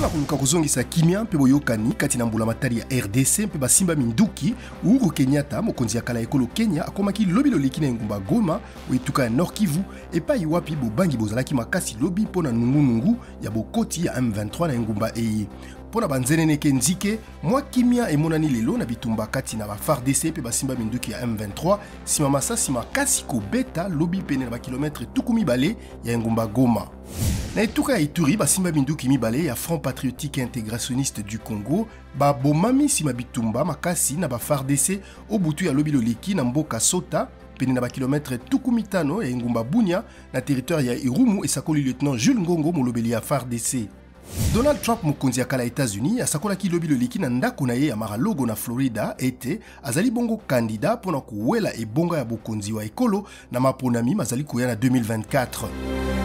mpo na koluka kozongisa kimia mpe boyokani kati na mbula matali ya rdc mpe basimba minduki uhuru kenyatta mokonzi ya kala ekolo kenya akomaki lobi loleki na engumba goma oyo etuka ya nord kivu epai wapi bobangi bozalaki makasi lobi mpo na nungunungu ya bokoti ya m23 na engumba eye. Mpo na banzeneneke nzike mwa kimia emonani lelo na bitumba kati na bafardc mpe basimba minduki ya m23 nsima masasi makasi kobeta lobi pene na bakilometre tuku mibale ya engumba goma na etuka ya ituri basimba minduki mibale front patriotique intégrationniste du congo babomami nsima bitumba makasi na bafardc o butu ya lobi loleki na mboka sota pene na bakilometre tuku mitano ya engumba bunia na territoire ya irumu esakoli lieutenant jules ngongo molobeli ya donald trump mokonzi ya kala ya etats-unis asakolaki lobi loleki na ndako na ye ya na florida ete azali bongo kandida mpo na kowela ebonga ya bokonzi wa ekolo na maponami mazali koya na 2024